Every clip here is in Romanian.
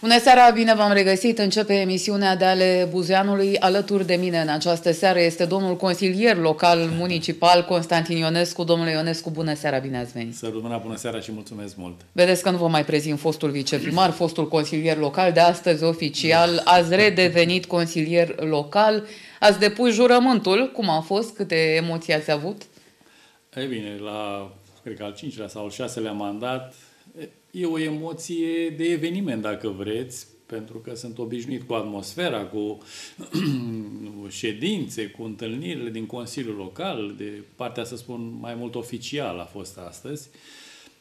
Bună seara, bine v-am regăsit. Începe emisiunea de ale Buzeanului. Alături de mine în această seară este domnul consilier local municipal Constantin Ionescu. Domnule Ionescu, bună seara, bine ați venit. Să rămână bună seara și mulțumesc mult. Vedeți că nu vă mai prezint fostul viceprimar, fostul consilier local, de astăzi oficial. Ați redevenit consilier local, ați depus jurământul. Cum a fost? Câte emoții ați avut? Ei bine, la, cred că al cincilea sau al șaselea mandat, e o emoție de eveniment, dacă vreți, pentru că sunt obișnuit cu atmosfera, cu ședințe, cu întâlnirile din Consiliul Local, de partea, să spun, mai mult oficial a fost astăzi.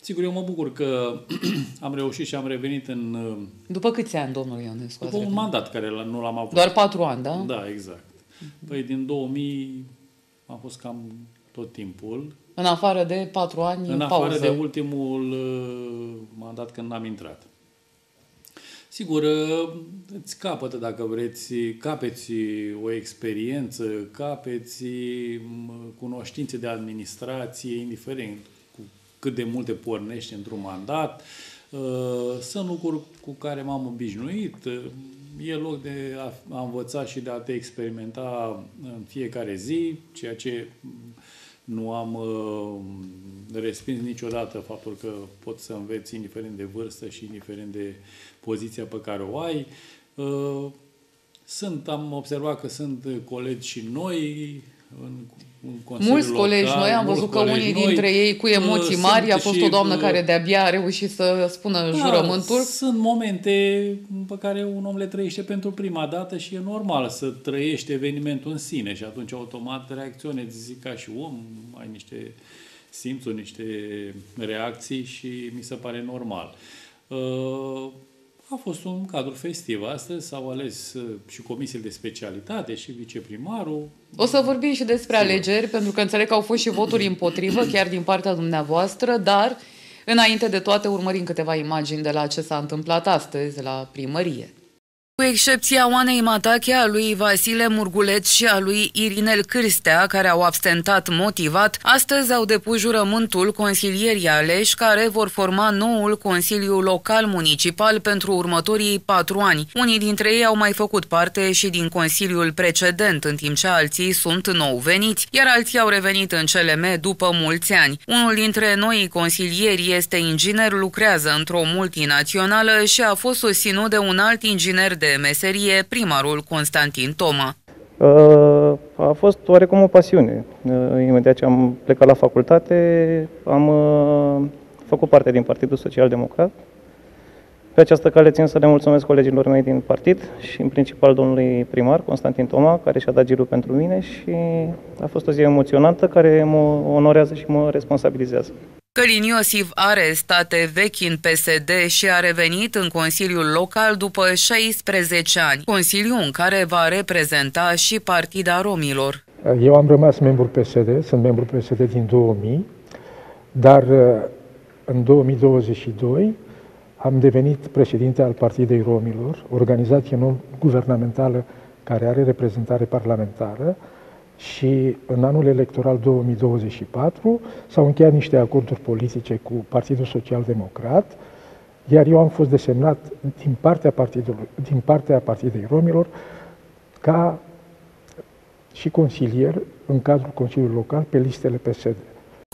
Sigur, eu mă bucur că am reușit și am revenit în... După câți ani, domnul Ionescu? După un mandat care nu l-am avut. Doar patru ani, da? Da, exact. Păi din 2000 am fost cam tot timpul. În afară de patru ani În pauză. afară de ultimul uh, mandat când n-am intrat. Sigur, uh, îți capătă, dacă vreți, capeți o experiență, capeți um, cunoștințe de administrație, indiferent cu cât de multe pornești într-un mandat. Uh, sunt lucruri cu care m-am obișnuit. E loc de a învăța și de a te experimenta în fiecare zi, ceea ce nu am uh, respins niciodată faptul că poți să înveți indiferent de vârstă și indiferent de poziția pe care o ai. Uh, sunt, am observat că sunt colegi și noi în Mulți local, colegi noi, am văzut că unii noi, dintre ei cu emoții mari, a fost o doamnă care de-abia a reușit să spună da, jurământul. Sunt momente pe care un om le trăiește pentru prima dată și e normal să trăiești evenimentul în sine și atunci automat reacționezi ca și om, ai niște simțuri, niște reacții și mi se pare normal. Uh, a fost un cadru festiv. Astăzi s-au ales uh, și comisiile de specialitate și viceprimarul. O să vorbim și despre Sigur. alegeri, pentru că înțeleg că au fost și voturi împotrivă, chiar din partea dumneavoastră, dar înainte de toate urmărim câteva imagini de la ce s-a întâmplat astăzi la primărie. Cu excepția Oanei Matache, a lui Vasile Murguleț și a lui Irinel Cârstea, care au abstentat motivat, astăzi au depus jurământul consilierii aleși care vor forma noul Consiliu Local Municipal pentru următorii patru ani. Unii dintre ei au mai făcut parte și din Consiliul precedent, în timp ce alții sunt nou veniți, iar alții au revenit în CLM după mulți ani. Unul dintre noi consilieri este inginer, lucrează într-o multinațională și a fost susținut de un alt inginer de meserie, primarul Constantin Toma. Uh, a fost oarecum o pasiune. Uh, imediat ce am plecat la facultate, am uh, făcut parte din Partidul Social Democrat. Pe această cale țin să le mulțumesc colegilor mei din partid și în principal domnului primar, Constantin Toma, care și-a dat girul pentru mine și a fost o zi emoționantă care mă onorează și mă responsabilizează. Călin Iosif are state vechi în PSD și a revenit în Consiliul Local după 16 ani, Consiliu în care va reprezenta și Partida Romilor. Eu am rămas membru PSD, sunt membru PSD din 2000, dar în 2022 am devenit președinte al Partidei Romilor, organizație non-guvernamentală care are reprezentare parlamentară, și în anul electoral 2024 s-au încheiat niște acorduri politice cu Partidul Social Democrat, iar eu am fost desemnat din partea, partidului, din partea Partidei Romilor ca și consilier în cadrul Consiliului Local pe listele PSD.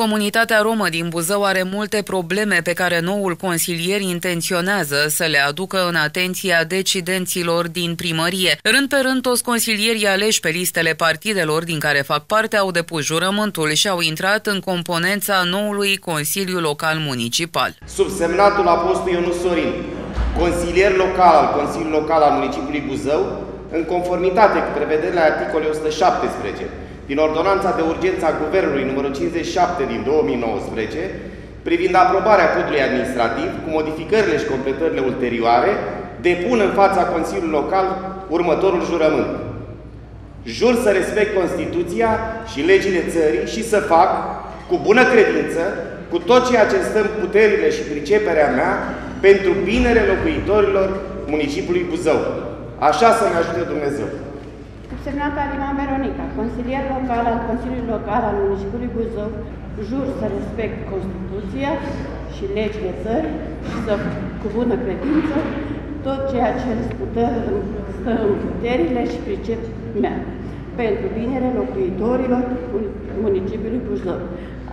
Comunitatea romă din Buzău are multe probleme pe care noul consilier intenționează să le aducă în atenția decidenților din primărie. Rând pe rând, toți consilierii aleși pe listele partidelor din care fac parte au depus jurământul și au intrat în componența noului Consiliu Local Municipal. Subsemnatul a fost Ionus Sorin, consilier local al Consiliului Local al Municipiului Buzău, în conformitate cu prevederile articolului 117 din Ordonanța de Urgență a Guvernului numărul 57 din 2019, privind aprobarea codului administrativ, cu modificările și completările ulterioare, depun în fața Consiliului Local următorul jurământ. Jur să respect Constituția și legile țării și să fac, cu bună credință, cu tot ceea ce stă în puterile și priceperea mea, pentru binele locuitorilor municipiului Buzău. Așa să ne ajute Dumnezeu. Semnata Aliman Veronica, consilier local al Consiliului Local al Municipiului Buzău, jur să respect Constituția și legile țării și să, cu bună credință, tot ceea ce stă, stă în puterile și pricep mea, pentru binele locuitorilor municipiului Buzău.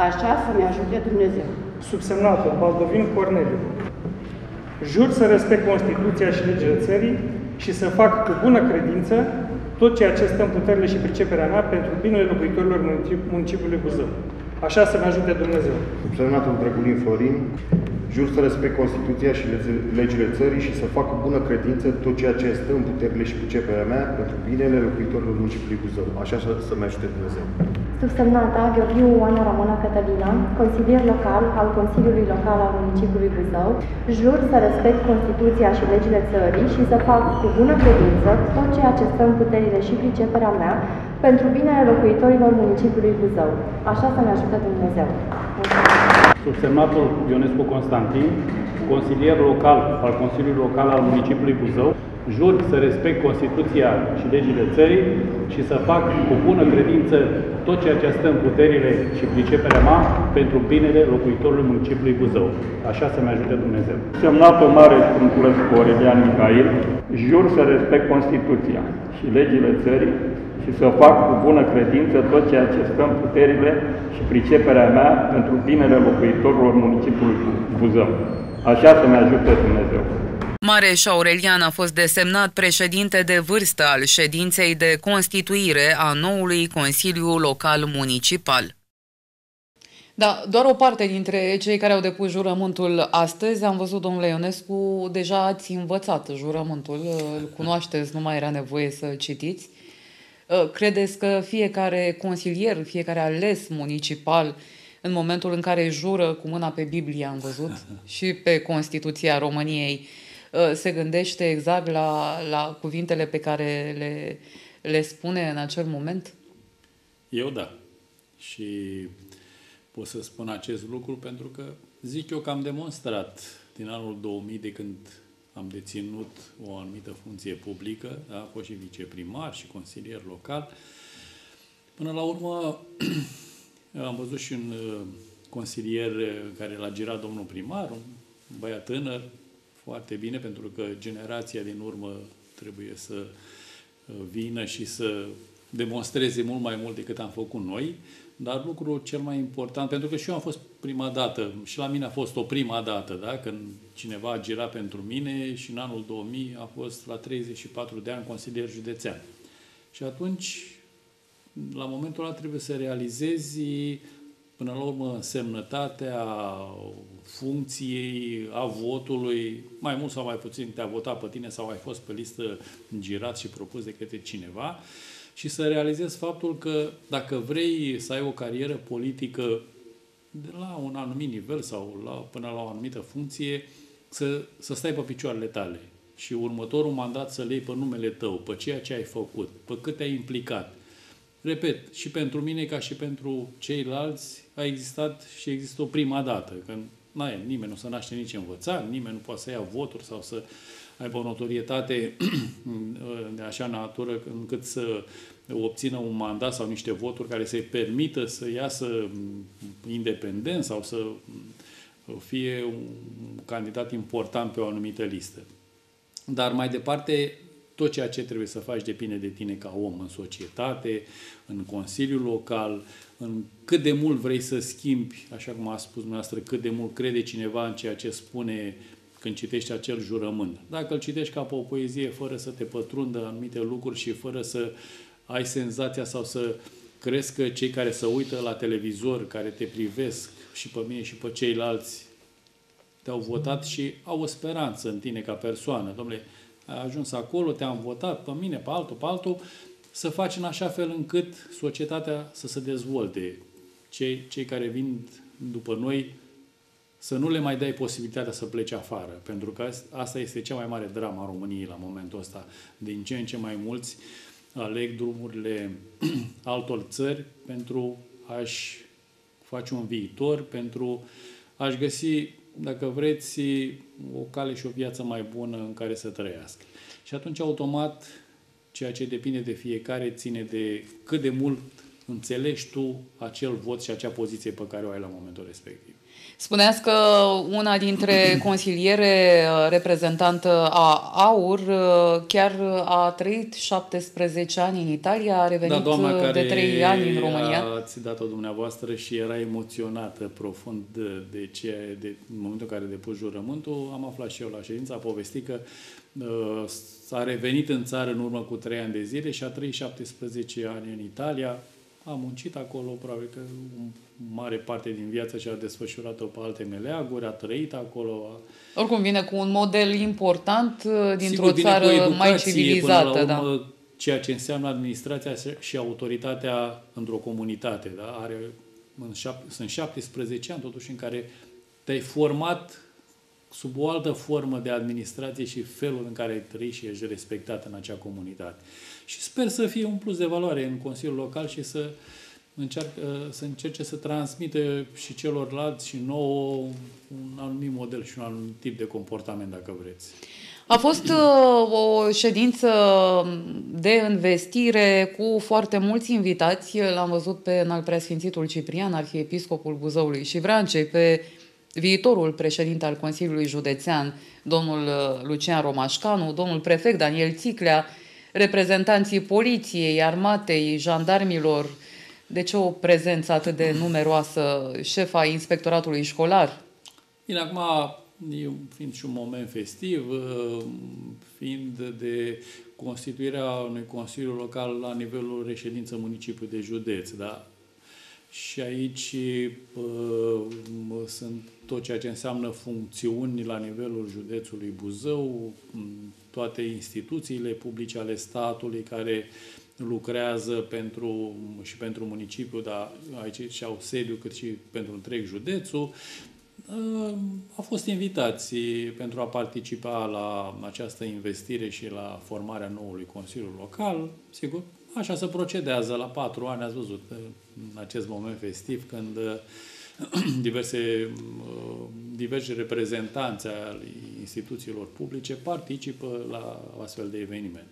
Așa să-mi ajute Dumnezeu. Subsemnatul Baldovin Corneliu. Jur să respect Constituția și legile țării și să fac cu bună credință tot ceea ce stă în puterile și priceperea mea pentru binele locuitorilor municipiului Buzău. Așa să ne ajute Dumnezeu. Subsemnatul Drăgulin Florin, jur să respect Constituția și legile țării și să fac cu bună credință tot ceea ce stă în puterile și priceperea mea pentru binele locuitorilor municipiului Buzău. Așa să-mi ajute Dumnezeu. Subsemnata Gheorghiu Oana Ramona Cătălina, consilier local al Consiliului Local al Municipiului Buzău, jur să respect Constituția și legile țării și să fac cu bună credință tot ceea ce stă în puterile și priceperea mea pentru binele locuitorilor municipiului Buzău. Așa să ne ajute Dumnezeu. Subsemnatul Ionescu Constantin, consilier local al Consiliului Local al municipiului Buzău, jur să respect Constituția și legile țării și să fac cu bună credință tot ceea ce stă în puterile și priceperea mea pentru binele locuitorului municipiului Buzău. Așa să-mi ajute Dumnezeu. Semnatul Mare Strunculescu Aurelian Micail, jur să respect Constituția și legile țării și să fac cu bună credință tot ceea ce stă în puterile și priceperea mea pentru binele locuitorilor municipiului Buzău. Așa să-mi ajute Dumnezeu. Mareș Aurelian a fost desemnat președinte de vârstă al ședinței de constituire a noului Consiliu Local Municipal. Da, doar o parte dintre cei care au depus jurământul astăzi, am văzut, domnule Ionescu, deja ați învățat jurământul, îl cunoașteți, nu mai era nevoie să citiți. Credeți că fiecare consilier, fiecare ales municipal, în momentul în care jură cu mâna pe Biblie, am văzut, și pe Constituția României, Uh, se gândește exact la, la cuvintele pe care le, le spune în acel moment? Eu da. Și pot să spun acest lucru pentru că zic eu că am demonstrat din anul 2000 de când am deținut o anumită funcție publică, da? a fost și viceprimar și consilier local. Până la urmă am văzut și un uh, consilier care l-a girat domnul primar, un băiat tânăr, foarte bine, pentru că generația din urmă trebuie să uh, vină și să demonstreze mult mai mult decât am făcut noi, dar lucrul cel mai important, pentru că și eu am fost prima dată, și la mine a fost o prima dată, da? când cineva a girat pentru mine și în anul 2000 a fost la 34 de ani consilier județean. Și atunci, la momentul ăla trebuie să realizezi până la urmă semnătatea funcției, a votului, mai mult sau mai puțin te-a votat pe tine sau ai fost pe listă girat și propus de către cineva și să realizezi faptul că dacă vrei să ai o carieră politică de la un anumit nivel sau la, până la o anumită funcție, să, să stai pe picioarele tale și următorul mandat să-l iei pe numele tău, pe ceea ce ai făcut, pe cât te-ai implicat. Repet, și pentru mine ca și pentru ceilalți a existat și există o prima dată, când n nimeni nu se naște nici învățat, nimeni nu poate să ia voturi sau să aibă o notorietate de așa natură încât să obțină un mandat sau niște voturi care să-i permită să iasă independent sau să fie un candidat important pe o anumită listă. Dar mai departe, tot ceea ce trebuie să faci depinde de tine ca om în societate, în Consiliul Local, în cât de mult vrei să schimbi, așa cum a spus dumneavoastră, cât de mult crede cineva în ceea ce spune când citești acel jurământ. Dacă îl citești ca pe o poezie, fără să te pătrundă anumite lucruri și fără să ai senzația sau să crezi că cei care se uită la televizor, care te privesc și pe mine și pe ceilalți, te-au votat și au o speranță în tine ca persoană. Domnule, ai ajuns acolo, te-am votat pe mine, pe altul, pe altul, să faci în așa fel încât societatea să se dezvolte. Cei, cei care vin după noi să nu le mai dai posibilitatea să plece afară, pentru că asta este cea mai mare drama a României la momentul ăsta. Din ce în ce mai mulți aleg drumurile altor țări pentru a-și face un viitor, pentru a-și găsi, dacă vreți, o cale și o viață mai bună în care să trăiască. Și atunci, automat, ceea ce depinde de fiecare ține de cât de mult înțelegi tu acel vot și acea poziție pe care o ai la momentul respectiv. Spuneați că una dintre consiliere uh, reprezentantă a AUR uh, chiar a trăit 17 ani în Italia, a revenit da, doamna uh, de 3 ani în România. ați dat-o dumneavoastră și era emoționată profund de, de ce, de, în momentul în care depus jurământul, am aflat și eu la ședință, a povestit că uh, s-a revenit în țară în urmă cu 3 ani de zile și a trăit 17 ani în Italia, a muncit acolo, probabil că mare parte din viața și a desfășurat-o pe alte meleaguri, a trăit acolo. A... Oricum vine cu un model important uh, dintr-o Sigur, țară mai civilizată. Până la urmă, da. ceea ce înseamnă administrația și autoritatea într-o comunitate. Da? Are, în șap, sunt 17 ani totuși în care te-ai format sub o altă formă de administrație și felul în care ai trăit și ești respectat în acea comunitate. Și sper să fie un plus de valoare în Consiliul Local și să uh, încearcă, să încerce să transmită și celorlalți și nouă un anumit model și un anumit tip de comportament, dacă vreți. A fost uh, o ședință de investire cu foarte mulți invitați. L-am văzut pe înalt preasfințitul Ciprian, arhiepiscopul Buzăului și Vrancei, pe viitorul președinte al Consiliului Județean, domnul uh, Lucian Romașcanu, domnul prefect Daniel Țiclea, reprezentanții poliției, armatei, jandarmilor, de ce o prezență atât de numeroasă, șefa inspectoratului școlar? Bine, acum, fiind și un moment festiv, uh, fiind de constituirea unui Consiliu Local la nivelul reședință municipiului de județ, da? Și aici uh, sunt tot ceea ce înseamnă funcțiuni la nivelul județului Buzău, toate instituțiile publice ale statului care lucrează pentru, și pentru municipiu, dar aici și au sediu, cât și pentru întreg județul. Uh, au fost invitați pentru a participa la această investire și la formarea noului Consiliu Local. Sigur, așa se procedează la patru ani, ați văzut, în acest moment festiv, când uh, diverse, uh, diverse reprezentanți ale instituțiilor publice participă la astfel de eveniment.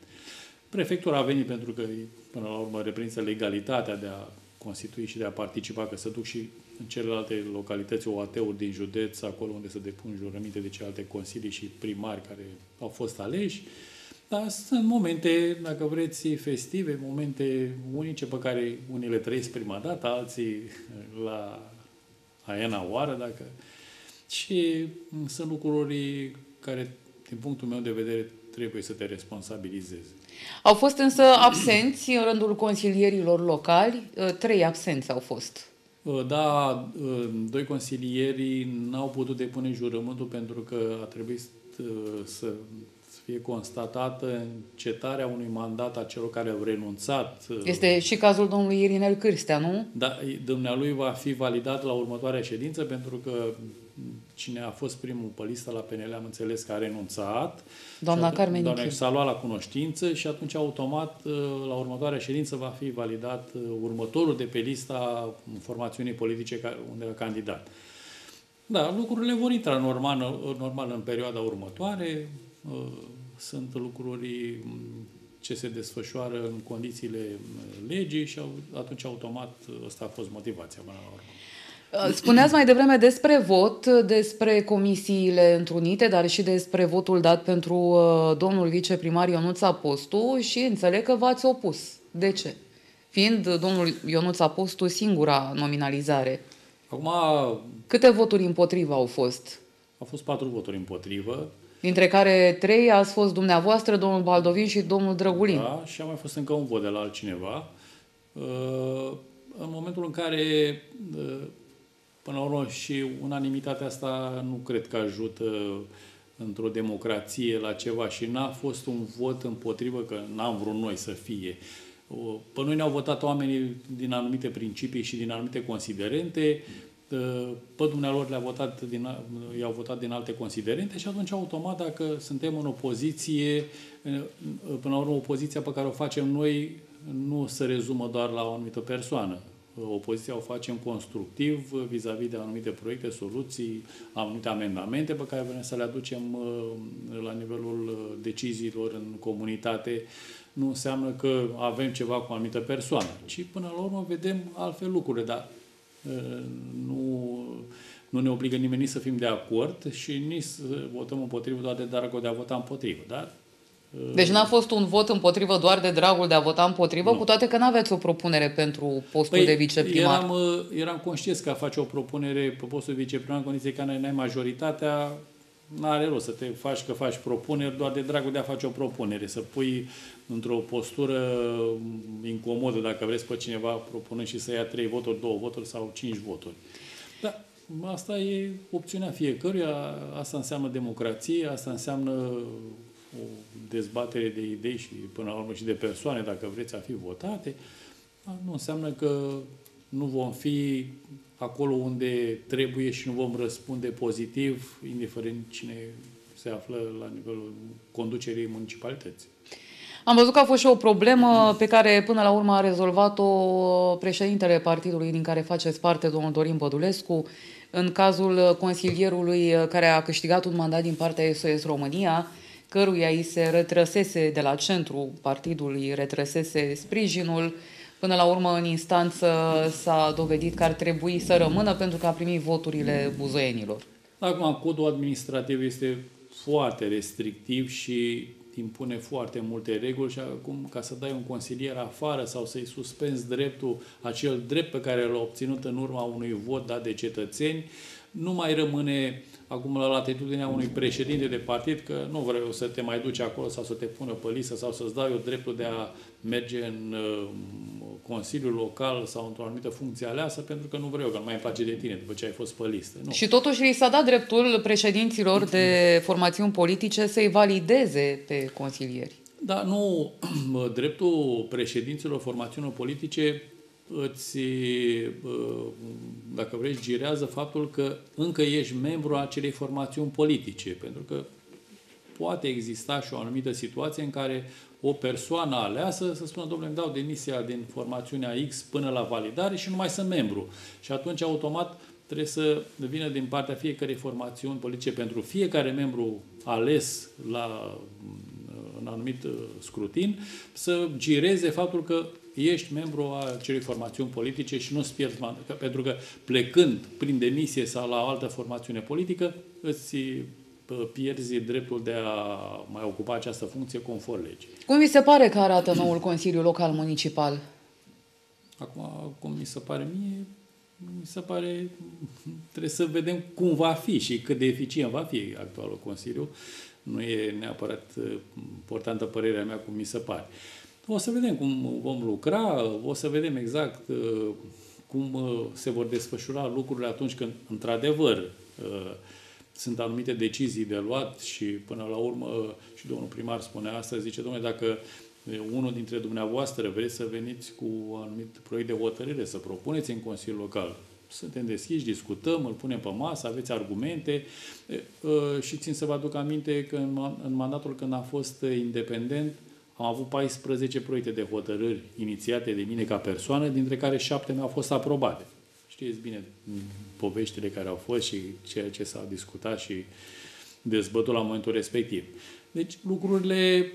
Prefectura a venit pentru că, până la urmă, reprezintă legalitatea de a constitui și de a participa, că să duc și în celelalte localități OAT-uri din județ, acolo unde se depun jurăminte de celelalte consilii și primari care au fost aleși. Dar sunt momente, dacă vreți, festive, momente unice pe care unii le trăiesc prima dată, alții la aena oară, dacă... Și sunt lucruri care, din punctul meu de vedere, trebuie să te responsabilizezi. Au fost însă absenți în rândul consilierilor locali, ă, trei absenți au fost. Ă, da, ă, doi consilieri n-au putut depune jurământul pentru că a trebuit să fie constatată încetarea unui mandat a celor care au renunțat. Este și cazul domnului Irinel Cârstea, nu? Da, dumnealui va fi validat la următoarea ședință pentru că cine a fost primul pe listă la PNL, am înțeles că a renunțat. Doamna atunci, Carmen Doamna s-a luat la cunoștință și atunci automat uh, la următoarea ședință va fi validat uh, următorul de pe lista formațiunii politice unde a candidat. Da, lucrurile vor intra normal, normal în perioada următoare. Uh, sunt lucruri mm, ce se desfășoară în condițiile legii și atunci automat ăsta a fost motivația până la urmă. Uh, spuneați mai devreme despre vot, despre comisiile întrunite, dar și despre votul dat pentru uh, domnul viceprimar Ionuț Apostu și înțeleg că v-ați opus. De ce? Fiind domnul Ionuț Apostu singura nominalizare. Acum... Câte voturi împotrivă au fost? Au fost patru voturi împotrivă. Dintre care trei ați fost dumneavoastră, domnul Baldovin și domnul Drăgulin. Da, și a mai fost încă un vot de la altcineva. Uh, în momentul în care Până la urmă și unanimitatea asta nu cred că ajută într-o democrație la ceva și n-a fost un vot împotrivă că n-am vrut noi să fie. Pe noi ne-au votat oamenii din anumite principii și din anumite considerente, pe dumnealor le-a votat din, i-au votat din alte considerente și atunci automat dacă suntem în opoziție, până la urmă opoziția pe care o facem noi nu se rezumă doar la o anumită persoană opoziția o facem constructiv vis-a-vis -vis de anumite proiecte, soluții, anumite amendamente pe care vrem să le aducem uh, la nivelul uh, deciziilor în comunitate. Nu înseamnă că avem ceva cu o anumită persoană, ci până la urmă vedem altfel lucrurile, dar uh, nu nu ne obligă nimeni nici să fim de acord și nici să votăm împotrivă doar de dragul de a vota împotrivă. Dar deci n-a fost un vot împotrivă doar de dragul de a vota împotrivă, nu. cu toate că nu aveți o propunere pentru postul păi, de viceprimar. Eram, uh, eram conștient că a face o propunere pe postul de viceprimar în condiții că n-ai majoritatea, n-are rost să te faci că faci propuneri doar de dragul de a face o propunere, să pui într-o postură incomodă, dacă vreți pe cineva propunând și să ia trei voturi, două voturi sau cinci voturi. Da, asta e opțiunea fiecăruia, asta înseamnă democrație, asta înseamnă o dezbatere de idei și până la urmă și de persoane, dacă vreți, a fi votate, nu înseamnă că nu vom fi acolo unde trebuie și nu vom răspunde pozitiv, indiferent cine se află la nivelul conducerii municipalității. Am văzut că a fost și o problemă pe care până la urmă a rezolvat-o președintele partidului din care faceți parte, domnul Dorin Bădulescu, în cazul consilierului care a câștigat un mandat din partea SOS România, căruia îi se retrăsese de la centru partidului, retrăsese sprijinul. Până la urmă, în instanță, s-a dovedit că ar trebui să rămână pentru că a primit voturile buzoienilor. Acum, codul administrativ este foarte restrictiv și impune foarte multe reguli și acum ca să dai un consilier afară sau să-i suspenzi dreptul, acel drept pe care l-a obținut în urma unui vot dat de cetățeni, nu mai rămâne acum la latitudinea unui președinte de partid că nu vreau să te mai duci acolo sau să te pună pe listă sau să-ți dau eu dreptul de a merge în uh, Consiliul Local sau într-o anumită funcție aleasă pentru că nu vreau, că nu mai îmi place de tine după ce ai fost pe listă. Nu. Și totuși li s-a dat dreptul președinților de formațiuni politice să-i valideze pe consilieri. Da, nu, dreptul președinților formațiunilor politice îți, dacă vrei, girează faptul că încă ești membru a acelei formațiuni politice, pentru că poate exista și o anumită situație în care o persoană aleasă să spună, domnule, îmi dau demisia din formațiunea X până la validare și nu mai sunt membru. Și atunci, automat, trebuie să vină din partea fiecărei formațiuni politice pentru fiecare membru ales la un anumit uh, scrutin, să gireze faptul că ești membru a acelei formațiuni politice și nu-ți pierzi mandatul. Pentru că plecând prin demisie sau la o altă formațiune politică, îți pierzi dreptul de a mai ocupa această funcție conform legii. Cum mi se pare că arată noul Consiliu Local Municipal? Acum, cum mi se pare mie, mi se pare, trebuie să vedem cum va fi și cât de eficient va fi actualul Consiliu. Nu e neapărat uh, importantă părerea mea cum mi se pare. O să vedem cum vom lucra, o să vedem exact uh, cum uh, se vor desfășura lucrurile atunci când, într-adevăr, uh, sunt anumite decizii de luat și până la urmă și domnul primar spune asta, zice, domnule, dacă unul dintre dumneavoastră vreți să veniți cu un anumit proiect de hotărâre, să propuneți în Consiliul Local, suntem deschiși, discutăm, îl punem pe masă, aveți argumente și țin să vă aduc aminte că în mandatul când a fost independent, am avut 14 proiecte de hotărâri inițiate de mine ca persoană, dintre care 7 mi-au fost aprobate. Știți bine poveștile care au fost și ceea ce s-a discutat și dezbătut la momentul respectiv. Deci lucrurile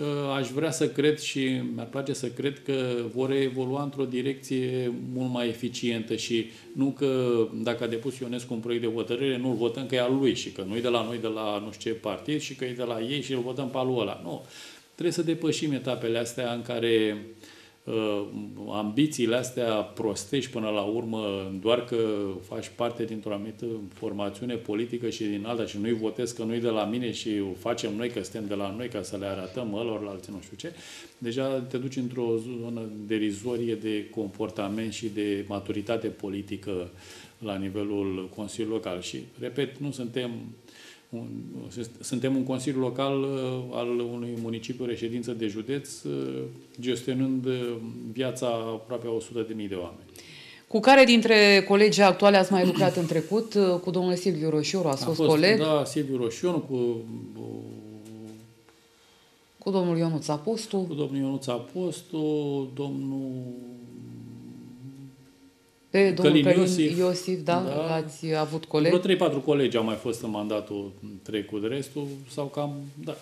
ă, aș vrea să cred și mi-ar place să cred că vor evolua într-o direcție mult mai eficientă și nu că dacă a depus Ionescu un proiect de hotărâre, nu-l votăm că e al lui și că nu e de la noi, de la nu știu ce partid și că e de la ei și îl votăm pe al ăla. Nu. Trebuie să depășim etapele astea în care uh, ambițiile astea prostești până la urmă, doar că faci parte dintr-o anumită formațiune politică și din alta și nu-i votez că nu-i de la mine și o facem noi că suntem de la noi ca să le arătăm ălor la alții nu știu ce, deja te duci într-o zonă derizorie de comportament și de maturitate politică la nivelul Consiliului Local. Și, repet, nu suntem un, suntem un consiliu local uh, al unui municipiu reședință de județ, uh, gestionând uh, viața aproape a 100.000 de oameni. Cu care dintre colegii actuale ați mai lucrat în trecut? Cu domnul Silviu Roșioru ați fost, fost coleg? Da, Silviu Roșioru, cu cu domnul Ionuț Apostu. Cu domnul Ionuț Apostu, domnul Pe domnul Călin Călin Iosif, Iosif, da, da. l-ați avut colegi. Vreo 3-4 colegi au mai fost în mandatul trecut, restul sau cam, da,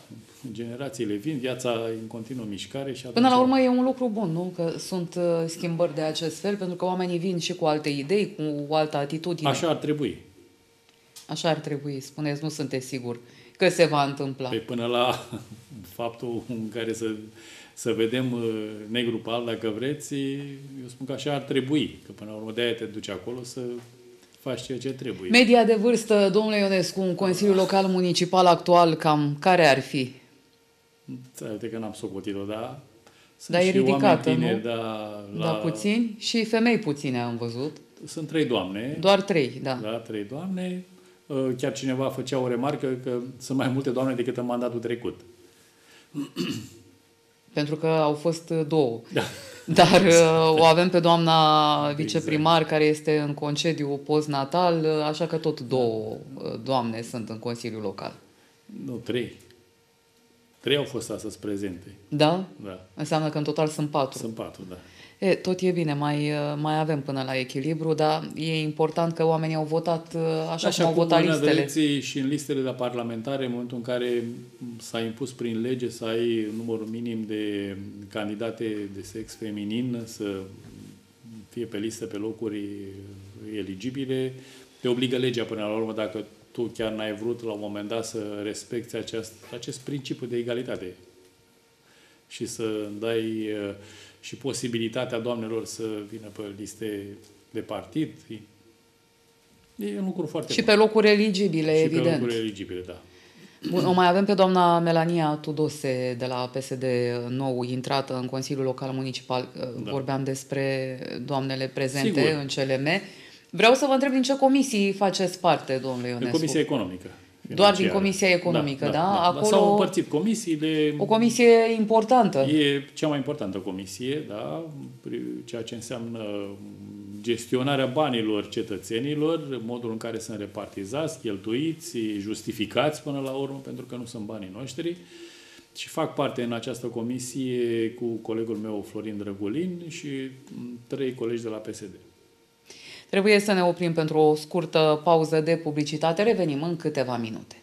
generațiile vin, viața e în continuă mișcare și atunci... Până la urmă e un lucru bun, nu? Că sunt uh, schimbări de acest fel, pentru că oamenii vin și cu alte idei, cu o altă atitudine. Așa ar trebui. Așa ar trebui, spuneți, nu sunteți sigur că se va întâmpla. Pe până la faptul în care să, să vedem uh, negru pe alb, dacă vreți, eu spun că așa ar trebui. Că până la urmă de-aia te duci acolo să faci ceea ce trebuie. Media de vârstă, domnule Ionescu, un Consiliu Local Municipal actual, cam care ar fi? Uite că n-am socotit-o, dar sunt Dar e și ridicată, oameni tineri, nu? Da, La... Da, puțini și femei puține am văzut. Sunt trei doamne. Doar trei, da. Da, trei doamne. Uh, Chiar cineva făcea o remarcă că sunt mai multe doamne decât în mandatul trecut. Pentru că au fost două. Da. Dar uh, o avem pe doamna viceprimar care este în concediu postnatal, uh, așa că tot două uh, doamne sunt în Consiliul Local. Nu, trei. Trei au fost astăzi prezente. Da? Da. Înseamnă că în total sunt patru. Sunt patru, da. E, tot e bine, mai, uh, mai avem până la echilibru, dar e important că oamenii au votat uh, așa, Așa cum au votat listele. vedeți, și în listele de parlamentare, în momentul în care s-a impus prin lege să ai numărul minim de candidate de sex feminin să fie pe listă pe locuri eligibile, te obligă legea până la urmă dacă tu chiar n-ai vrut la un moment dat să respecti acest, acest principiu de egalitate și să dai uh, și posibilitatea doamnelor să vină pe liste de partid. E un lucru foarte Și bun. pe locuri eligibile, și evident. pe locuri eligibile, da. Bun, o mai avem pe doamna Melania Tudose de la PSD nou, intrată în Consiliul Local Municipal. Da. Vorbeam despre doamnele prezente Sigur. în CLM. Vreau să vă întreb din ce comisii faceți parte, domnule Ionescu? În Comisia Economică. Doar din financiară. Comisia Economică, da? da, da. Acolo- S-au împărțit comisiile. O comisie importantă. E cea mai importantă comisie, da? ceea ce înseamnă gestionarea banilor cetățenilor, modul în care sunt repartizați, cheltuiți, justificați până la urmă, pentru că nu sunt banii noștri. Și fac parte în această comisie cu colegul meu Florin Drăgulin și trei colegi de la PSD. Trebuie să ne oprim pentru o scurtă pauză de publicitate. Revenim în câteva minute.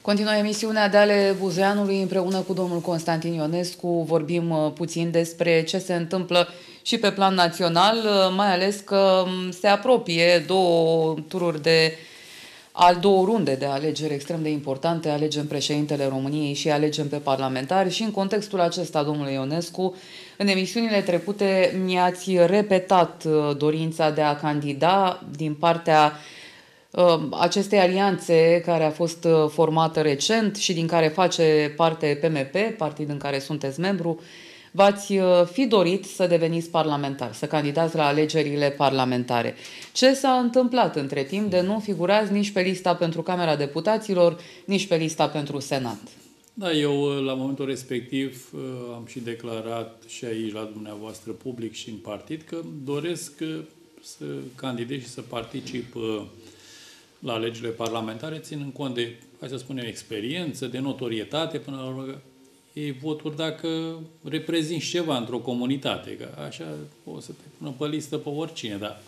Continuă emisiunea de ale Buzeanului împreună cu domnul Constantin Ionescu. Vorbim uh, puțin despre ce se întâmplă și pe plan național, uh, mai ales că um, se apropie două tururi de al două runde de alegeri extrem de importante, alegem președintele României și alegem pe parlamentari și în contextul acesta, domnule Ionescu, în emisiunile trecute mi-ați repetat uh, dorința de a candida din partea uh, acestei alianțe care a fost uh, formată recent și din care face parte PMP, partid în care sunteți membru, v-ați uh, fi dorit să deveniți parlamentar, să candidați la alegerile parlamentare. Ce s-a întâmplat între timp de nu figurați nici pe lista pentru Camera Deputaților, nici pe lista pentru Senat? Da, eu la momentul respectiv uh, am și declarat și aici la dumneavoastră public și în partid că doresc uh, să candidez și să particip uh, la alegerile parlamentare, ținând cont de, hai să spunem, experiență, de notorietate, până la urmă, că e voturi dacă reprezinți ceva într-o comunitate, că așa o să te pună pe listă pe oricine, da.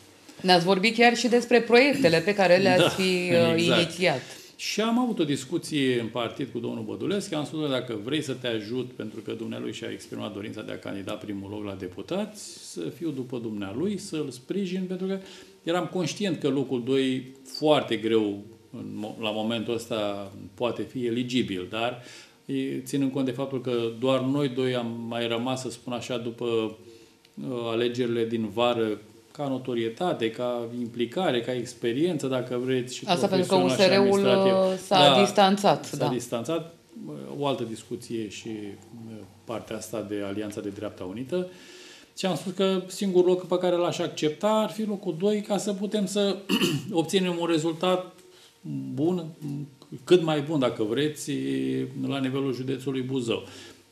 Ne-ați vorbit chiar și despre proiectele pe care le-ați Da, fi uh, exact. inițiat. Și am avut o discuție în partid cu domnul Bădulescu, am spus că dacă vrei să te ajut, pentru că dumnealui și-a exprimat dorința de a candida primul loc la deputați, să fiu după dumnealui, să-l sprijin, pentru că eram conștient că locul 2 foarte greu în mo- la momentul ăsta poate fi eligibil, dar e, ținând cont de faptul că doar noi doi am mai rămas, să spun așa, după uh, alegerile din vară, ca notorietate, ca implicare, ca experiență, dacă vreți. Și Asta pentru că profesional și USR-ul administrativ. s-a distanțat, S-a da. distanțat. O altă discuție și uh, partea asta de Alianța de Dreapta Unită. Și am spus că singurul loc pe care l-aș accepta ar fi locul 2 ca să putem să obținem un rezultat bun, cât mai bun, dacă vreți, la nivelul județului Buzău.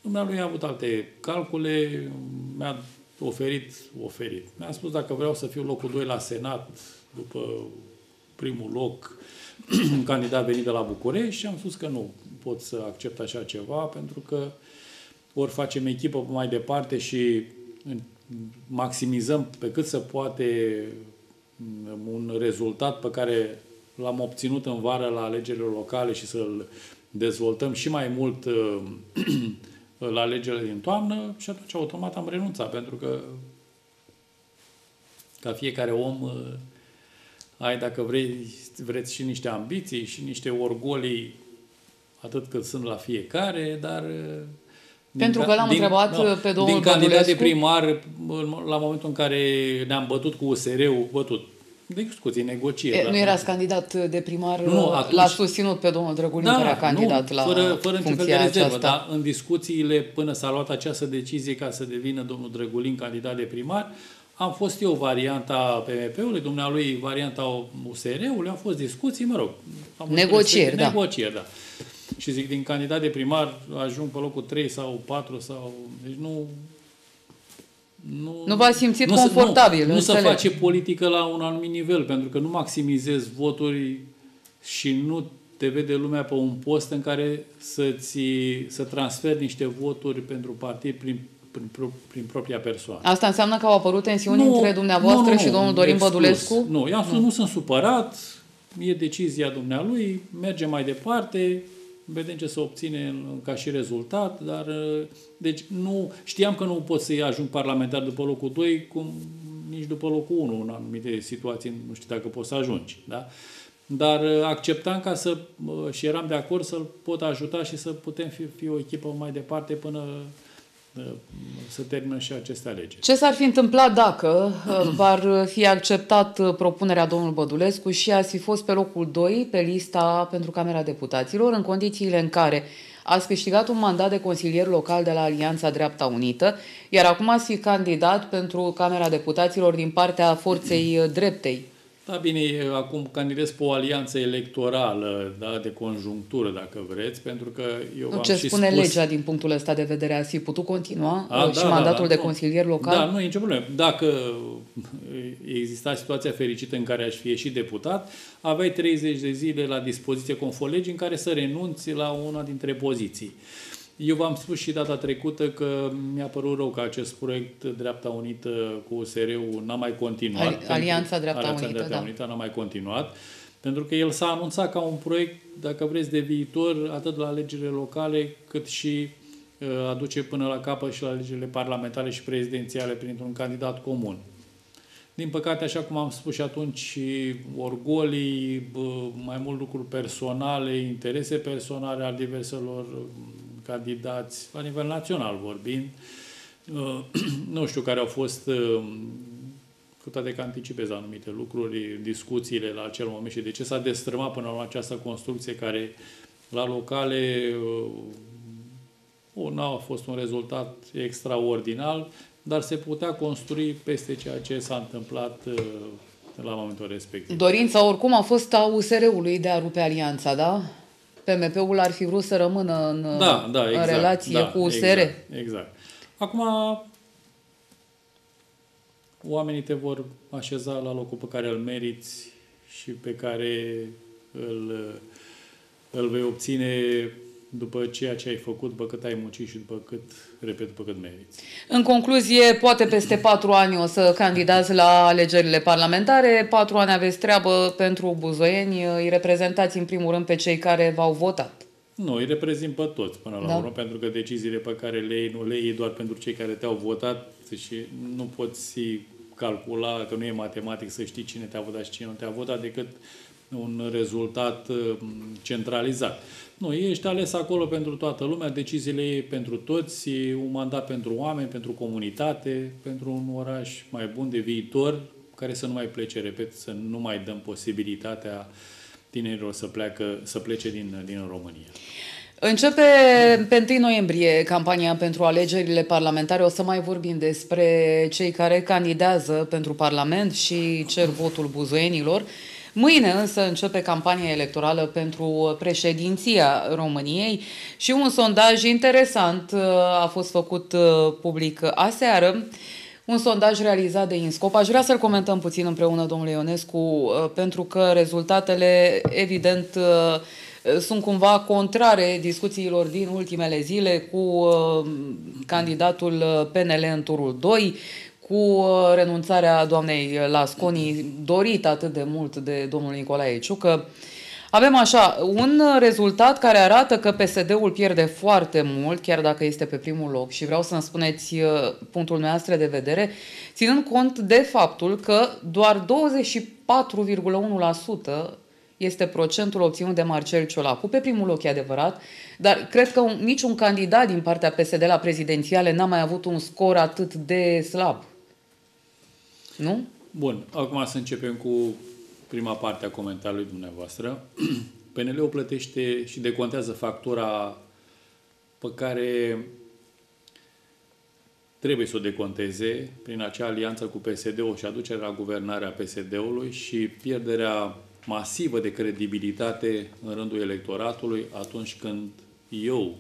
Dumnealui a avut alte calcule, mi-a oferit, oferit. Mi-a spus dacă vreau să fiu locul 2 la Senat, după primul loc, un candidat venit de la București și am spus că nu pot să accept așa ceva pentru că ori facem echipă mai departe și în- maximizăm pe cât se poate un rezultat pe care l-am obținut în vară la alegerile locale și să-l dezvoltăm și mai mult uh, la alegerile din toamnă și atunci automat am renunțat, pentru că ca fiecare om uh, ai, dacă vrei, vreți și niște ambiții și niște orgolii atât cât sunt la fiecare, dar uh, pentru că l-am din, întrebat no, pe domnul Din candidat de primar, la momentul în care ne-am bătut cu USR-ul, bătut, de discuții, negocieri. E, nu erați candidat de primar, nu, atunci... l-a susținut pe domnul Drăgulin da, care a candidat nu, la fără, fără funcția fel de rezervă, aceasta. Dar în discuțiile până s-a luat această decizie ca să devină domnul Drăgulin candidat de primar, am fost eu varianta PMP-ului, dumnealui varianta USR-ului, au fost discuții, mă rog. Am negocieri, da. Negocieri, da. Și zic, din candidat de primar ajung pe locul 3 sau 4 sau... Deci nu... Nu, nu v-ați simțit nu confortabil. Nu, nu se face politică la un anumit nivel, pentru că nu maximizezi voturi și nu te vede lumea pe un post în care să-ți, să transferi niște voturi pentru partid prin prin, prin propria persoană. Asta înseamnă că au apărut tensiuni nu, între dumneavoastră nu, nu, și domnul Dorin exclus. Bădulescu? Nu, i-am spus, nu. nu sunt supărat, e decizia dumnealui, mergem mai departe, vedem ce se obține ca și rezultat, dar deci nu, știam că nu pot să-i ajung parlamentar după locul 2, cum nici după locul 1 în anumite situații, nu știu dacă poți să ajungi. Da? Dar acceptam ca să, și eram de acord să-l pot ajuta și să putem fi, fi o echipă mai departe până să termină și aceste alegeri. Ce s-ar fi întâmplat dacă uh, v-ar fi acceptat uh, propunerea domnului Bădulescu și ați fi fost pe locul 2 pe lista pentru Camera Deputaților, în condițiile în care ați câștigat un mandat de consilier local de la Alianța Dreapta Unită, iar acum ați fi candidat pentru Camera Deputaților din partea Forței Dreptei? Da, bine, acum candidez pe o alianță electorală, da, de conjunctură, dacă vreți, pentru că eu nu, Ce și spune spus... legea din punctul ăsta de vedere? Ați fi putut continua A, uh, și da, mandatul da, da, de consilier local? Da, nu e nicio problemă. Dacă exista situația fericită în care aș fi ieșit deputat, aveai 30 de zile la dispoziție conform legii în care să renunți la una dintre poziții. Eu v-am spus și data trecută că mi-a părut rău că acest proiect Dreapta Unită cu USR-ul n-a mai continuat. Alianța Dreapta Alianța Unită, Dreapta da. Unită n-a mai continuat. Pentru că el s-a anunțat ca un proiect, dacă vreți, de viitor, atât la alegerile locale, cât și uh, aduce până la capăt și la alegerile parlamentare și prezidențiale printr-un candidat comun. Din păcate, așa cum am spus și atunci, orgolii, mai mult lucruri personale, interese personale al diverselor candidați, la nivel național vorbind. Uh, nu știu care au fost, uh, cu toate că anticipez anumite lucruri, discuțiile la acel moment și de ce s-a destrămat până la această construcție care la locale uh, nu a fost un rezultat extraordinar, dar se putea construi peste ceea ce s-a întâmplat la momentul respectiv. Dorința oricum a fost a USR-ului de a rupe alianța, da? PMP-ul ar fi vrut să rămână în, da, da, exact, în relație da, cu USR. Exact, exact. Acum, oamenii te vor așeza la locul pe care îl meriți și pe care îl, îl vei obține după ceea ce ai făcut, după cât ai muncit și după cât, repet, după cât meriți. În concluzie, poate peste patru ani o să candidați la alegerile parlamentare, patru ani aveți treabă pentru buzoieni, îi reprezentați în primul rând pe cei care v-au votat. Nu, îi reprezint pe toți până la da. urmă, pentru că deciziile pe care le iei, nu le iei doar pentru cei care te-au votat și nu poți calcula, că nu e matematic să știi cine te-a votat și cine nu te-a votat, decât un rezultat centralizat. Nu, ești ales acolo pentru toată lumea, deciziile e pentru toți, e un mandat pentru oameni, pentru comunitate, pentru un oraș mai bun de viitor, care să nu mai plece, repet, să nu mai dăm posibilitatea tinerilor să, pleacă, să plece din, din România. Începe pe 1 noiembrie campania pentru alegerile parlamentare. O să mai vorbim despre cei care candidează pentru Parlament și cer votul buzoienilor. Mâine însă începe campania electorală pentru președinția României și un sondaj interesant uh, a fost făcut uh, public aseară. Un sondaj realizat de INSCOP. Aș vrea să-l comentăm puțin împreună, domnule Ionescu, uh, pentru că rezultatele, evident, sunt cumva contrare discuțiilor din ultimele zile cu candidatul PNL în turul 2, cu uh, renunțarea doamnei Lasconi, dorit atât de mult de domnul Nicolae Ciucă. Avem așa, un rezultat care arată că PSD-ul pierde foarte mult, chiar dacă este pe primul loc și vreau să-mi spuneți uh, punctul noastră de vedere, ținând cont de faptul că doar 24,1% este procentul obținut de Marcel Ciolacu. Pe primul loc e adevărat, dar cred că un, niciun candidat din partea PSD la prezidențiale n-a mai avut un scor atât de slab. Nu? Bun, acum să începem cu prima parte a comentariului dumneavoastră. PNL-ul plătește și decontează factura pe care trebuie să o deconteze prin acea alianță cu PSD-ul și aducerea la guvernarea PSD-ului și pierderea masivă de credibilitate în rândul electoratului atunci când eu,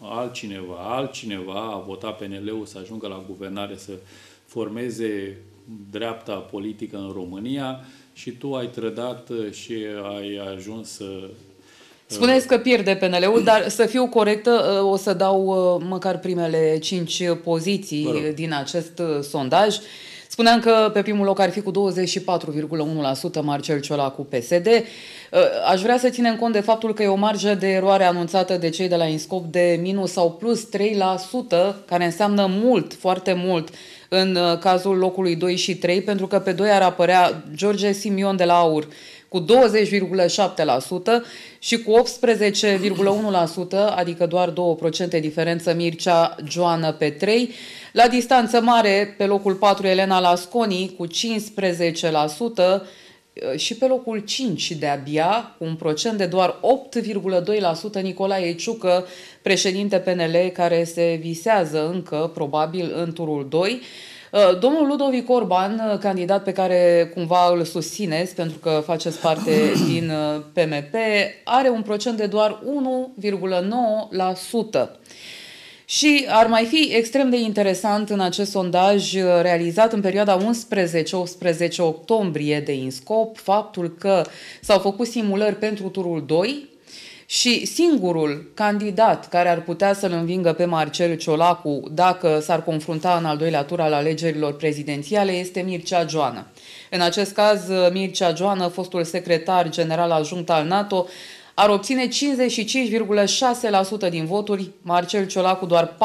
altcineva, altcineva a votat PNL-ul să ajungă la guvernare, să formeze dreapta politică în România și tu ai trădat și ai ajuns să Spuneți că pierde PNL-ul, dar să fiu corectă, o să dau măcar primele cinci poziții din acest sondaj. Spuneam că pe primul loc ar fi cu 24,1% Marcel cu PSD. Aș vrea să ținem cont de faptul că e o marjă de eroare anunțată de cei de la Inscop de minus sau plus 3%, care înseamnă mult, foarte mult în cazul locului 2 și 3, pentru că pe 2 ar apărea George Simion de la AUR cu 20,7% și cu 18,1%, adică doar 2% diferență Mircea Joană pe 3. La distanță mare, pe locul 4 Elena Lasconi cu 15% și pe locul 5 de-abia, cu un procent de doar 8,2% Nicolae Ciucă, președinte PNL, care se visează încă, probabil, în turul 2. Uh, domnul Ludovic Orban, uh, candidat pe care cumva îl susțineți pentru că faceți parte din PMP, uh, are un procent de doar 1,9%. Și ar mai fi extrem de interesant în acest sondaj realizat în perioada 11-18 octombrie de INSCOP faptul că s-au făcut simulări pentru turul 2 și singurul candidat care ar putea să-l învingă pe Marcel Ciolacu dacă s-ar confrunta în al doilea tur al alegerilor prezidențiale este Mircea Joană. În acest caz, Mircea Joană, fostul secretar general adjunct al NATO, ar obține 55,6% din voturi, Marcel Ciolacu doar 44,4%.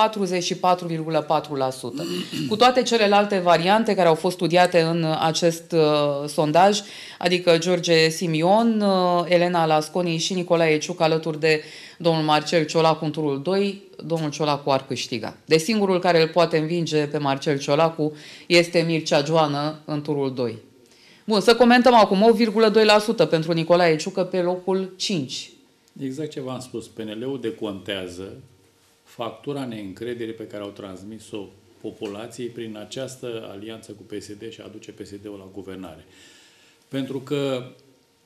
Cu toate celelalte variante care au fost studiate în acest uh, sondaj, adică George Simion, uh, Elena Lasconi și Nicolae Ciuc alături de domnul Marcel Ciolacu în turul 2, domnul Ciolacu ar câștiga. De singurul care îl poate învinge pe Marcel Ciolacu este Mircea Joană în turul 2. Bun, să comentăm acum 8,2% pentru Nicolae Ciucă pe locul 5. Exact ce v-am spus. PNL-ul decontează factura neîncrederii pe care au transmis-o populației prin această alianță cu PSD și aduce PSD-ul la guvernare. Pentru că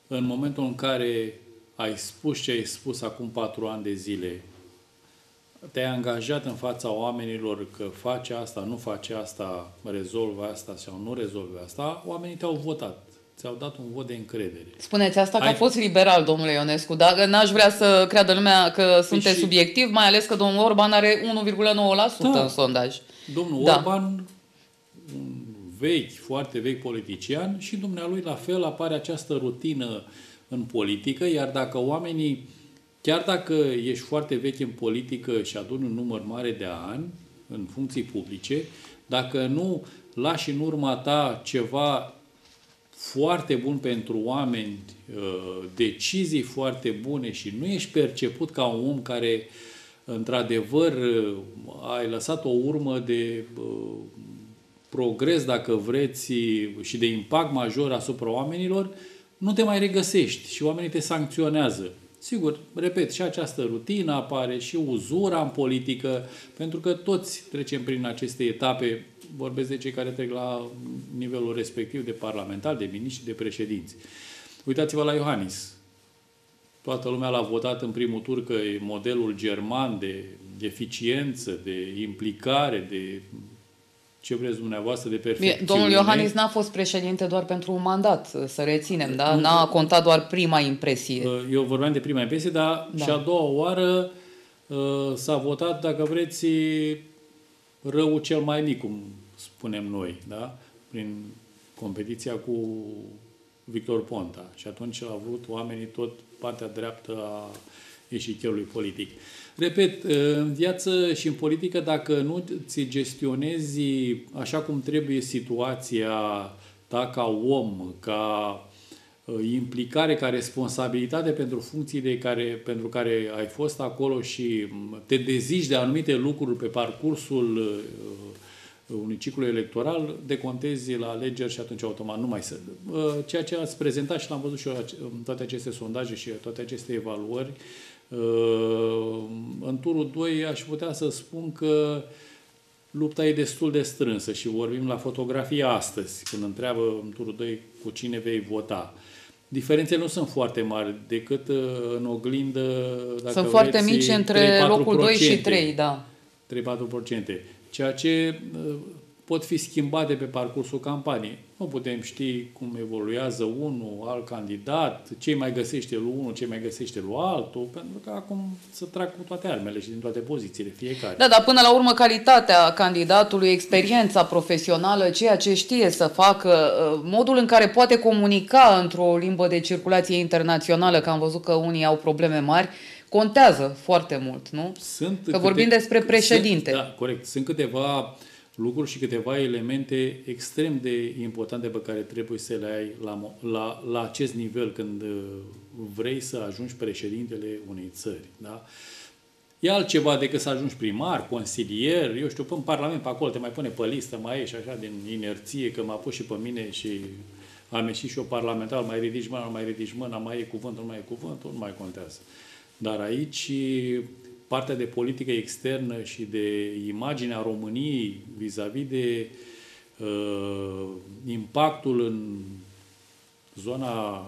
în momentul în care ai spus ce ai spus acum patru ani de zile, te-ai angajat în fața oamenilor că face asta, nu face asta, rezolvă asta sau nu rezolvă asta, oamenii te-au votat. Ți-au dat un vot de încredere. Spuneți asta că Ai... a fost liberal, domnule Ionescu, dar n-aș vrea să creadă lumea că păi sunteți și... subiectiv, mai ales că domnul Orban are 1,9% da. în sondaj. Domnul da. Orban, un vechi, foarte vechi politician și dumnealui la fel apare această rutină în politică, iar dacă oamenii Chiar dacă ești foarte vechi în politică și aduni un număr mare de ani în funcții publice, dacă nu lași în urma ta ceva foarte bun pentru oameni, uh, decizii foarte bune și nu ești perceput ca un om care într-adevăr uh, ai lăsat o urmă de uh, progres, dacă vreți, și de impact major asupra oamenilor, nu te mai regăsești și oamenii te sancționează. Sigur, repet, și această rutină apare, și uzura în politică, pentru că toți trecem prin aceste etape, vorbesc de cei care trec la nivelul respectiv de parlamentar, de miniștri, de președinți. Uitați-vă la Iohannis. Toată lumea l-a votat în primul tur că e modelul german de eficiență, de implicare, de ce vreți dumneavoastră de perfecțiune. Domnul Iohannis n-a fost președinte doar pentru un mandat, să reținem, da? N-a contat doar prima impresie. Uh, eu vorbeam de prima impresie, dar da. și a doua oară uh, s-a votat, dacă vreți, rău cel mai mic, cum spunem noi, da? prin competiția cu Victor Ponta. Și atunci au avut oamenii tot partea dreaptă a eșicherului politic. Repet, în viață și în politică, dacă nu ți gestionezi așa cum trebuie situația ta ca om, ca uh, implicare, ca responsabilitate pentru funcțiile care, pentru care ai fost acolo și te dezici de anumite lucruri pe parcursul uh, unui ciclu electoral, decontezi la alegeri și atunci automat nu mai se... Uh, ceea ce ați prezentat și l-am văzut și eu în toate aceste sondaje și toate aceste evaluări, în turul 2 aș putea să spun că lupta e destul de strânsă și vorbim la fotografie astăzi, când întreabă în turul 2 cu cine vei vota. Diferențele nu sunt foarte mari, decât uh, în oglindă, dacă Sunt vreți, foarte mici între 3-4%. locul 2 și 3, da. 3-4%. Ceea ce uh, pot fi schimbate pe parcursul campaniei. Nu putem ști cum evoluează unul, alt candidat, ce mai găsește lui unul, ce mai găsește lui altul, pentru că acum să trag cu toate armele și din toate pozițiile, fiecare. Da, dar până la urmă calitatea candidatului, experiența profesională, ceea ce știe să facă, uh, modul în care poate comunica într-o limbă de circulație internațională, că am văzut că unii au probleme mari, contează foarte mult, nu? Sunt că vorbim despre președinte. Sunt, da, corect. Sunt câteva uh, lucruri și câteva elemente extrem de importante pe care trebuie să le ai la, la, la acest nivel când uh, vrei să ajungi președintele unei țări. Da? E altceva decât să ajungi primar, consilier, eu știu, în Parlament pe acolo te mai pune pe listă, mai ieși așa din inerție, că m-a pus și pe mine și am ieșit și eu parlamentar, mai ridici mâna, mai ridici mâna, mai e cuvântul, mai e cuvântul, nu mai contează. Dar aici partea de politică externă și de imaginea României vis-a-vis de uh, impactul în zona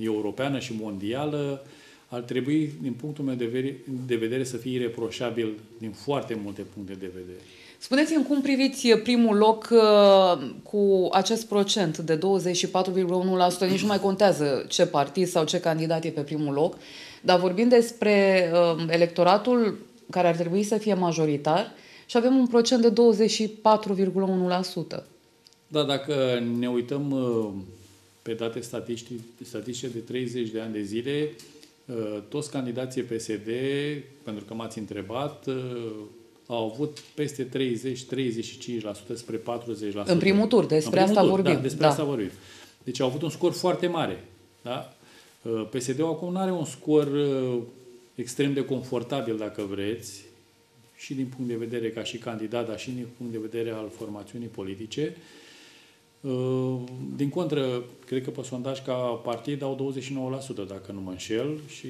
europeană și mondială ar trebui, din punctul meu de vedere, de vedere să fie reproșabil din foarte multe puncte de vedere. Spuneți-mi cum priviți primul loc uh, cu acest procent de 24,1%, nici nu mai contează ce partid sau ce candidat e pe primul loc, dar vorbim despre uh, electoratul care ar trebui să fie majoritar și avem un procent de 24,1%. Da, dacă ne uităm uh, pe date statistice, statistice de 30 de ani de zile, uh, toți candidații PSD, pentru că m-ați întrebat, uh, au avut peste 30-35% spre 40%. În primul tur, despre asta tur, vorbim. Da, despre da. asta vorbim. Deci au avut un scor foarte mare. Da? Uh, PSD-ul acum nu are un scor uh, extrem de confortabil, dacă vreți, și din punct de vedere ca și candidat, dar și din punct de vedere al formațiunii politice. Uh, din contră, cred că pe sondaj ca partid au 29%, dacă nu mă înșel, și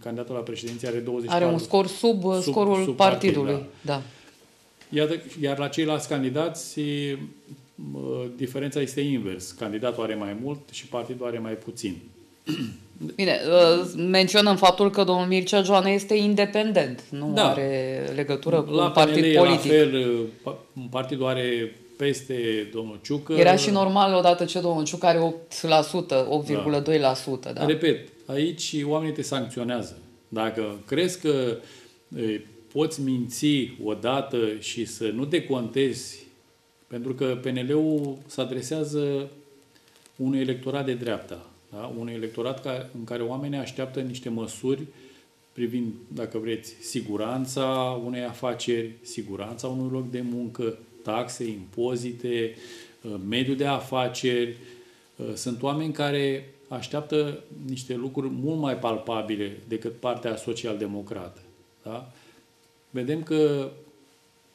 candidatul la președinție are 24%. Are un scor sub, sub scorul sub partidului. Partid, da. da. Iar, iar la ceilalți candidați, diferența este invers. Candidatul are mai mult și partidul are mai puțin. Bine, uh, menționăm faptul că domnul Mircea Joana este independent, nu da. are legătură cu la un partid PNL politic. La fel, uh, partidul are peste domnul Ciucă. Era și normal odată ce domnul Ciucă are 8%, 8,2%. Da. da. Repet, aici oamenii te sancționează. Dacă crezi că poți minți odată și să nu te contezi, pentru că PNL-ul se adresează unui electorat de dreapta da? unui electorat ca, în care oamenii așteaptă niște măsuri privind, dacă vreți, siguranța unei afaceri, siguranța unui loc de muncă, taxe, impozite, uh, mediul de afaceri. Uh, sunt oameni care așteaptă niște lucruri mult mai palpabile decât partea social-democrată. Da? Vedem că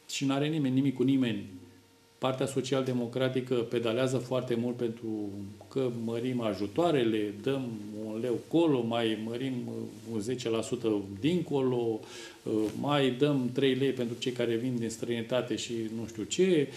și nu are nimeni nimic cu nimeni Partea social-democratică pedalează foarte mult pentru că mărim ajutoarele, dăm un leu colo, mai mărim un 10% dincolo, mai dăm 3 lei pentru cei care vin din străinătate și nu știu ce.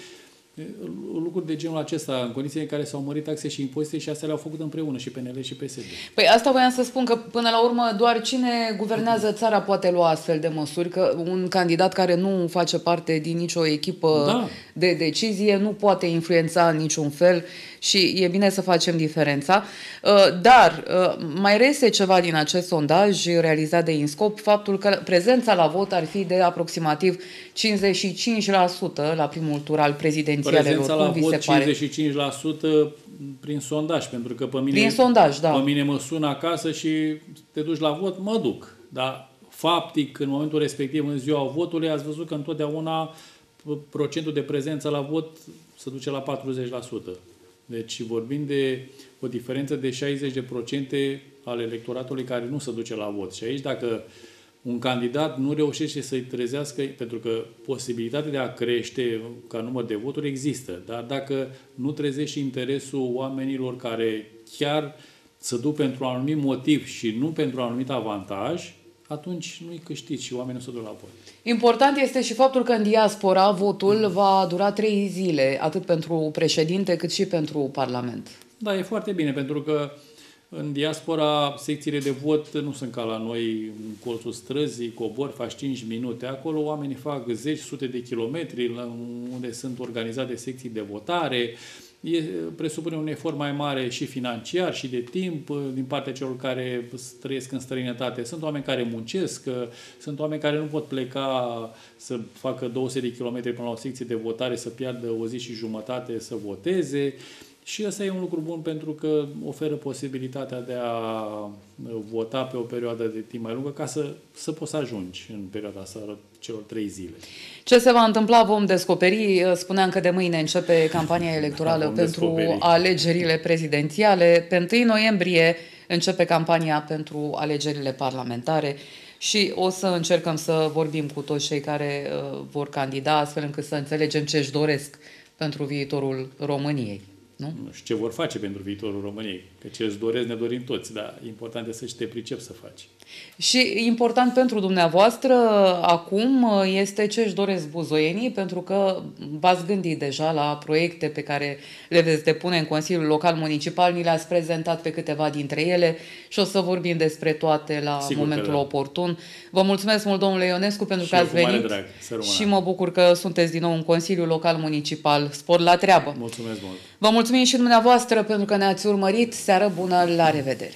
Lucruri de genul acesta, în condiții în care s-au mărit taxe și impozite și astea le-au făcut împreună și PNL și PSD. Păi asta voiam să spun că până la urmă doar cine guvernează țara poate lua astfel de măsuri, că un candidat care nu face parte din nicio echipă da. de decizie nu poate influența în niciun fel și e bine să facem diferența. Uh, dar uh, mai rese ceva din acest sondaj realizat de INSCOP, faptul că prezența la vot ar fi de aproximativ 55% la primul tur al prezidențialelor. Prezența la vot 55% prin sondaj, pentru că pe mine, prin sondaj, da. pe mine mă sună acasă și te duci la vot, mă duc. Dar faptic, în momentul respectiv, în ziua votului, ați văzut că întotdeauna procentul de prezență la vot se duce la 40%. Deci vorbim de o diferență de 60% al electoratului care nu se duce la vot. Și aici dacă un candidat nu reușește să-i trezească, pentru că posibilitatea de a crește ca număr de voturi există, dar dacă nu trezești interesul oamenilor care chiar să duc pentru un anumit motiv și nu pentru un anumit avantaj, atunci nu-i câștigi și oamenii o să duc la vot. Important este și faptul că în diaspora votul va dura trei zile, atât pentru președinte cât și pentru Parlament. Da, e foarte bine, pentru că în diaspora secțiile de vot nu sunt ca la noi în colțul străzii, cobor, faci 5 minute. Acolo oamenii fac zeci, sute de kilometri unde sunt organizate secții de votare, e, presupune un efort mai mare și financiar și de timp din partea celor care trăiesc în străinătate. Sunt oameni care muncesc, sunt oameni care nu pot pleca să facă 200 de kilometri până la o secție de votare, să piardă o zi și jumătate să voteze. Și ăsta e un lucru bun pentru că oferă posibilitatea de a vota pe o perioadă de timp mai lungă ca să, să poți să ajungi în perioada asta celor trei zile. Ce se va întâmpla vom descoperi. Spuneam că de mâine începe campania electorală da, pentru descoperi. alegerile prezidențiale. Pe 1 noiembrie începe campania pentru alegerile parlamentare și o să încercăm să vorbim cu toți cei care uh, vor candida, astfel încât să înțelegem ce își doresc pentru viitorul României. Nu? nu știu ce vor face pentru viitorul României. Că ce îți doresc ne dorim toți, dar important este să te pricep să faci. Și important pentru dumneavoastră acum este ce își doresc buzoienii, pentru că v-ați gândit deja la proiecte pe care le veți depune în Consiliul Local Municipal, ni le-ați prezentat pe câteva dintre ele și o să vorbim despre toate la Sigur momentul da. oportun. Vă mulțumesc mult, domnule Ionescu, pentru și că ați venit drag. și mă bucur că sunteți din nou în Consiliul Local Municipal. Spor la treabă! Mulțumesc mult! Vă mulțumim și dumneavoastră pentru că ne-ați urmărit. Seară bună, la revedere!